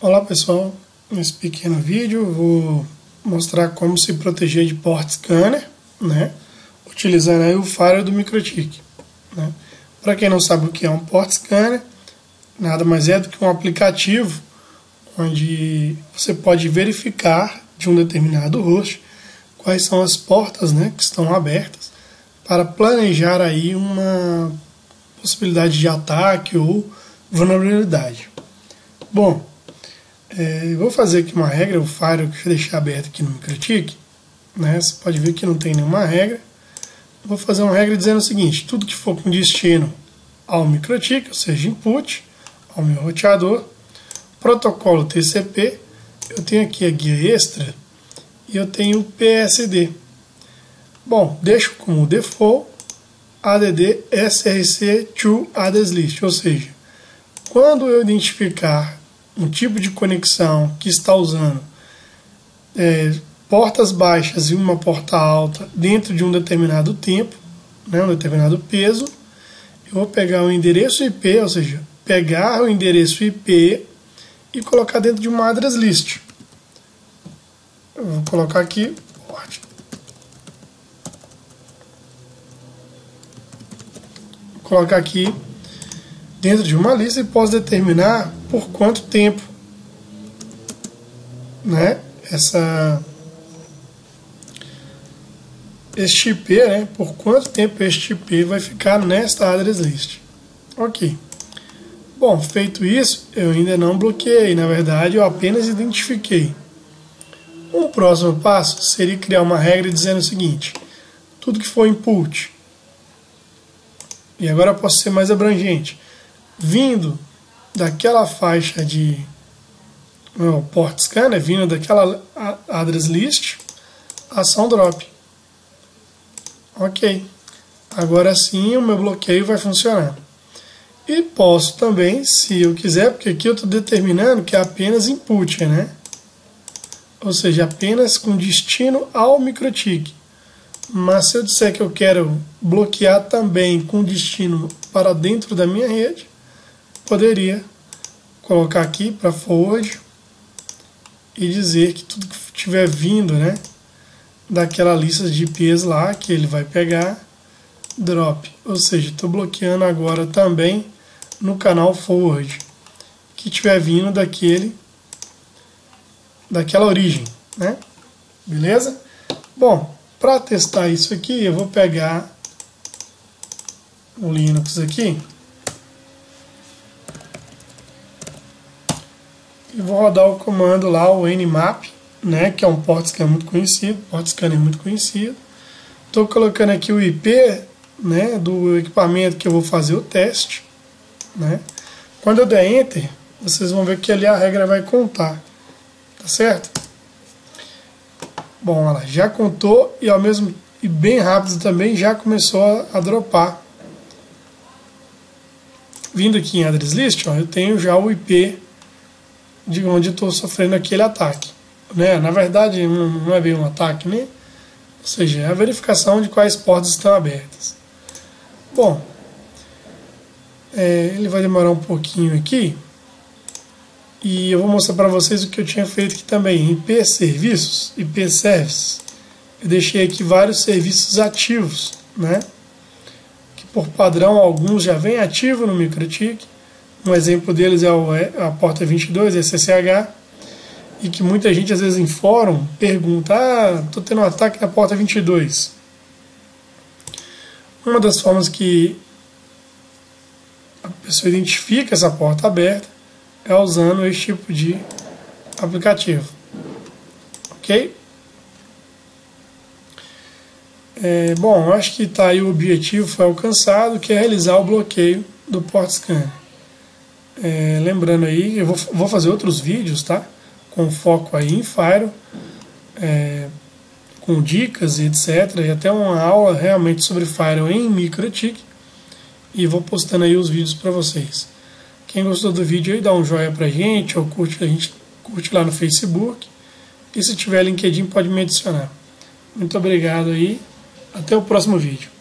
Olá pessoal, nesse pequeno vídeo vou mostrar como se proteger de port scanner, né, utilizando aí o firewall do MikroTik. Né. Para quem não sabe o que é um port scanner, nada mais é do que um aplicativo onde você pode verificar de um determinado host quais são as portas né, que estão abertas para planejar aí uma possibilidade de ataque ou vulnerabilidade. Bom, é, vou fazer aqui uma regra, o Fire que eu deixei aberto aqui no MikroTik. Né? Você pode ver que não tem nenhuma regra. Vou fazer uma regra dizendo o seguinte, tudo que for com destino ao MikroTik, ou seja, input, ao meu roteador, protocolo TCP, eu tenho aqui a guia extra e eu tenho o PSD. Bom, deixo como default add src to address list, ou seja, quando eu identificar um tipo de conexão que está usando é, portas baixas e uma porta alta dentro de um determinado tempo, né, um determinado peso, eu vou pegar o endereço IP, ou seja, pegar o endereço IP e colocar dentro de uma address list. Eu vou colocar aqui colocar aqui dentro de uma lista e posso determinar por quanto tempo né, essa este IP, né, por quanto tempo este IP vai ficar nesta address list. Ok. Bom, feito isso, eu ainda não bloqueei, na verdade eu apenas identifiquei. Um próximo passo seria criar uma regra dizendo o seguinte, tudo que for input, e agora eu posso ser mais abrangente, vindo daquela faixa de o port scanner, vindo daquela address list, ação drop. Ok. Agora sim o meu bloqueio vai funcionar. E posso também, se eu quiser, porque aqui eu estou determinando que é apenas input, né? Ou seja, apenas com destino ao MikroTik. Mas se eu disser que eu quero bloquear também com destino para dentro da minha rede, poderia colocar aqui para forward e dizer que tudo que estiver vindo, né, daquela lista de IPs lá que ele vai pegar, drop. Ou seja, estou bloqueando agora também no canal forward que estiver vindo daquele daquela origem, né? Beleza? Bom, para testar isso aqui, eu vou pegar o Linux aqui e vou rodar o comando lá, o nmap, né, que é um port scanner muito conhecido, port scanner muito conhecido. Estou colocando aqui o IP né, do equipamento que eu vou fazer o teste. Né. Quando eu der Enter, vocês vão ver que ali a regra vai contar. Tá certo? Bom, ela já contou e ao mesmo e bem rápido também já começou a, a dropar. Vindo aqui em address list, ó, eu tenho já o IP de onde estou sofrendo aquele ataque. Né? Na verdade, não é bem um ataque, né? Ou seja, é a verificação de quais portas estão abertas. Bom, é, ele vai demorar um pouquinho aqui. E eu vou mostrar para vocês o que eu tinha feito aqui também. IP serviços, IP services. Eu deixei aqui vários serviços ativos, né? Que por padrão alguns já vêm ativos no MikroTik um exemplo deles é, é a porta 22, é SSH, e que muita gente às vezes em fórum pergunta: ah, estou tendo um ataque na porta 22. Uma das formas que a pessoa identifica essa porta aberta é usando esse tipo de aplicativo. Ok? É, bom, acho que está aí o objetivo foi alcançado, que é realizar o bloqueio do port scanner. É, lembrando aí, eu vou, vou fazer outros vídeos, tá? Com foco aí em Fire, é, com dicas e etc. E até uma aula realmente sobre Fire em MikroTik. E vou postando aí os vídeos para vocês. Quem gostou do vídeo aí, dá um joinha pra gente, ou curte, a gente curte lá no Facebook. E se tiver LinkedIn, pode me adicionar. Muito obrigado aí. Até o próximo vídeo.